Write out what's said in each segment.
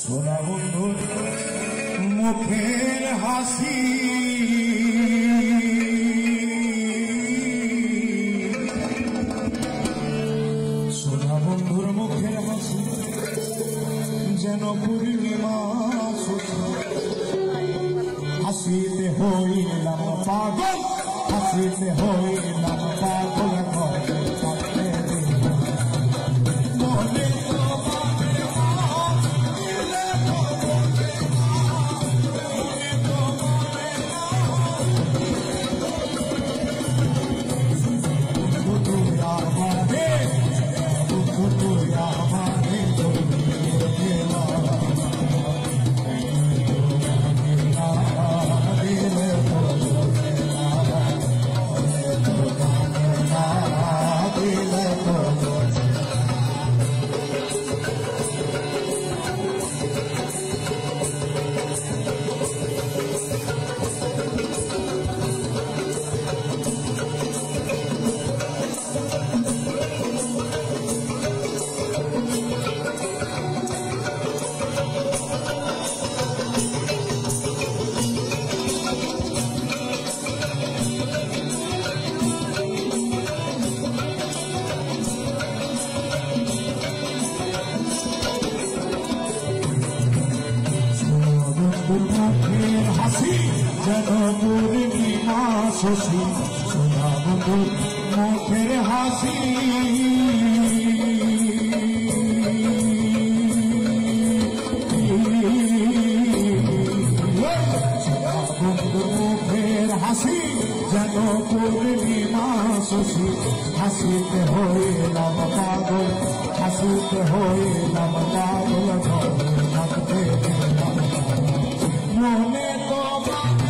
সোনা বন্ধুর মুখের হাসি। সোনা বন্ধুর মুখের হাসি যেন পূর্ণিমা হাসিতে হইলাম পাগল, হাসিতে হইলাম পাগল। হাসি যেন পূর্ণিমা শশী সোনা বন্ধুর মুখের হাসি মুখের হাসি যেন পূর্ণিমা হাসিতে হইলাম পাগল হাসিতে হইলাম পাগল ঘরে থাকতে দিলাম মনে मोहने को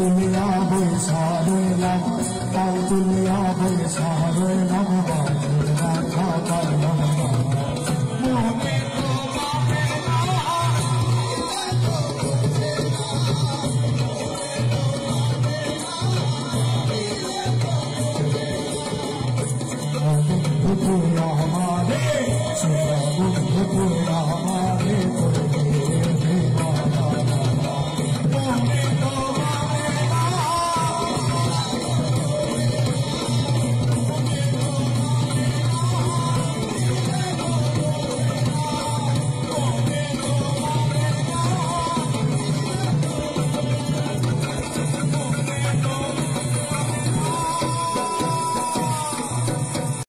দুনিয়া বই সারে নাম তাও দুনিয়া বই সারে নাম রাখা তার নাম हमारे सुबह बुद्ध पूरा हमारे